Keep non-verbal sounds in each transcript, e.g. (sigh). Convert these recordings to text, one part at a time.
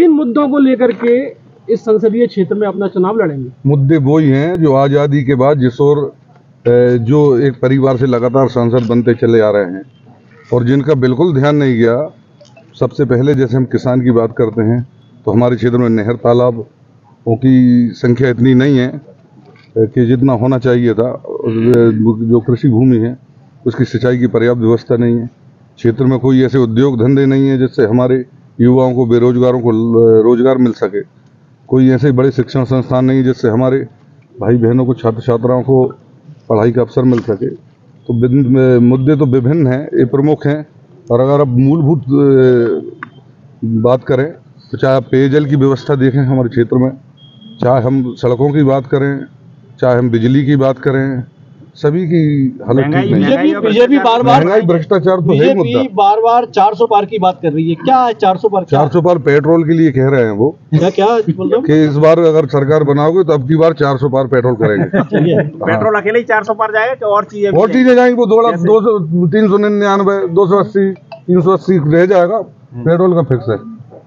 किन मुद्दों को लेकर के इस संसदीय क्षेत्र में अपना चुनाव लड़ेंगे? मुद्दे वो ही हैं जो आज़ादी के बाद जिस अ, जो एक परिवार से लगातार सांसद बनते चले आ रहे हैं और जिनका बिल्कुल ध्यान नहीं गया सबसे पहले जैसे हम किसान की बात करते हैं तो हमारे क्षेत्र में नहर तालाबों की संख्या इतनी नहीं है कि जितना होना चाहिए था जो कृषि भूमि है उसकी सिंचाई की पर्याप्त व्यवस्था नहीं है। क्षेत्र में कोई ऐसे उद्योग धंधे नहीं है जिससे हमारे युवाओं को, बेरोजगारों को रोज़गार मिल सके। कोई ऐसे बड़े शिक्षण संस्थान नहीं जिससे हमारे भाई बहनों को छात्र छात्राओं को पढ़ाई का अवसर मिल सके। तो मुद्दे तो विभिन्न हैं, ये प्रमुख हैं। और अगर अब मूलभूत बात करें तो चाहे आप पेयजल की व्यवस्था देखें हमारे क्षेत्र में, चाहे हम सड़कों की बात करें, चाहे हम बिजली की बात करें सभी की हालत ठीक नहीं है। बीजेपी बीजेपी बार बार महँगाई भ्रष्टाचार तो है मुद्दा बीजेपी बार बार 400 पार की बात कर रही है। क्या है 400 पार क्या चार सौ पार पेट्रोल के लिए कह रहे हैं वो। क्या क्या बोल रहे कि इस बार अगर सरकार बनाओगे तो अब की बार 400 पार पेट्रोल करेंगे। (laughs) पेट्रोल अकेले ही चार सौ पार जाएगा कि और चीज़ें भी और चीज़ें जाएँगी वो दो लाख दो सौ तीन सौ निन्यानवे दो सौ अस्सी तीन सौ अस्सी रह जाएगा। पेट्रोल का फिक्स है।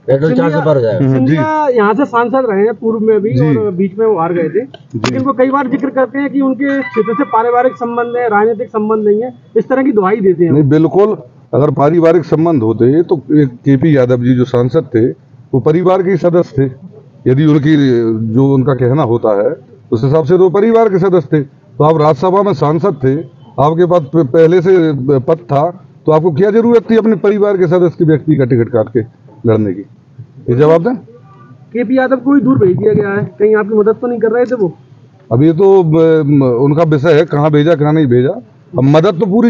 पेट्रोल चार सौ पर हो जाएगा। हम्म, यहाँ से सांसद रहे हैं पूर्व में भी और बीच में वो हार गए थे। लेकिन वो कई बार ज़िक्र करते हैं कि उनके क्षेत्र से पारिवारिक संबंध है राजनीतिक संबंध नहीं है इस तरह की दुहाई देते हैं बिल्कुल अगर पारिवारिक संबंध होते तो के पी यादव जी जो सांसद थे वो परिवार के ही सदस्य थे। यदि उनकी जो उनका कहना होता है उस हिसाब से तो वो परिवार के सदस्य थे। तो आप राज्यसभा में सांसद थे आपके पास पहले से पद था तो आपको क्या ज़रूरत थी अपने परिवार के सदस्य के व्यक्ति का टिकट काट के? लड़ने की। ये जवाब दें? के पी यादव को भी दूर भेज दिया गया है। कहीं आपकी मदद तो नहीं कर रहे थे वो? अब ये तो उनका विषय है कहाँ भेजा कहाँ नहीं भेजा। अब मदद तो पूरी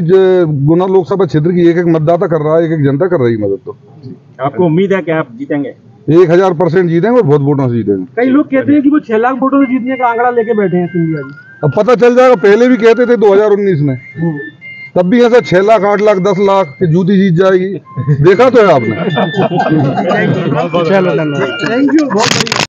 गुना लोकसभा क्षेत्र की एक एक मतदाता कर रहा है एक एक जनता कर रही है मदद तो। आपको उम्मीद है कि आप जीतेंगे? एक हज़ार परसेंट जीतेंगे और बहुत वोटों से जीतेंगे। कई लोग कहते हैं कि वो छह लाख वोटों से जीतने का आंकड़ा लेके बैठे हैं सिंधिया जी। अब पता चल जाएगा पहले भी कहते थे 2019 में। तब भी ऐसा छह लाख आठ लाख दस लाख की जूती जीत जाएगी। देखा तो है आपने। थैंक यू बहुत बढ़िया।